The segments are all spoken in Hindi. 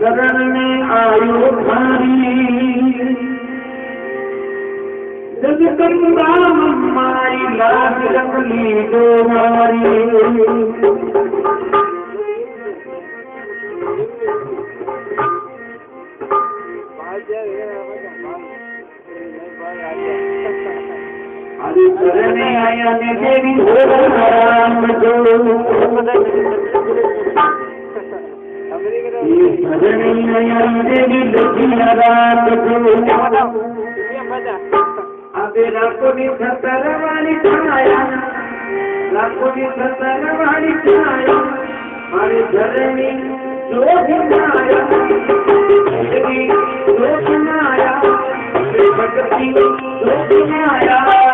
गगन में आयो भली शरण आया ने देवी राम जो शरण आया देवी लक्ष्मी राम जो अबे लाखोनी सत्तर वाली छाया लाखोनी सत्तर वाली छाया हमारे धरणी जो बनाया तेरी जो बनाया भक्ति जो बनाया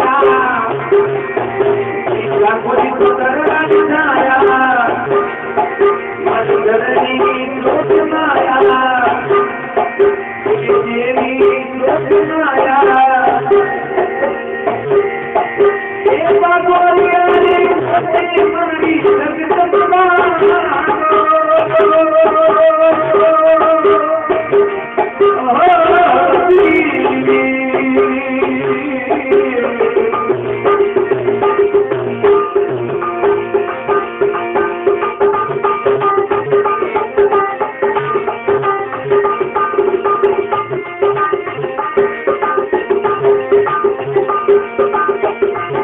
¡Vamos! Thank you.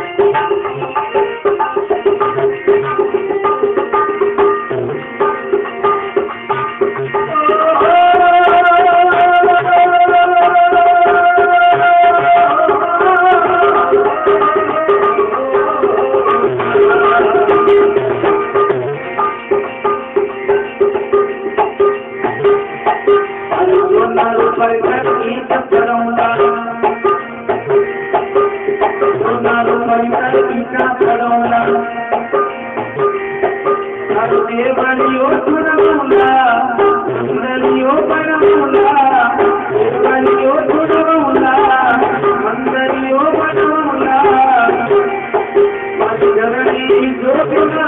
దేవనియో గుణములా గుణనియో పరములా దేవనియో గుణములా మందరియో పరములా జగనీ జోగుణా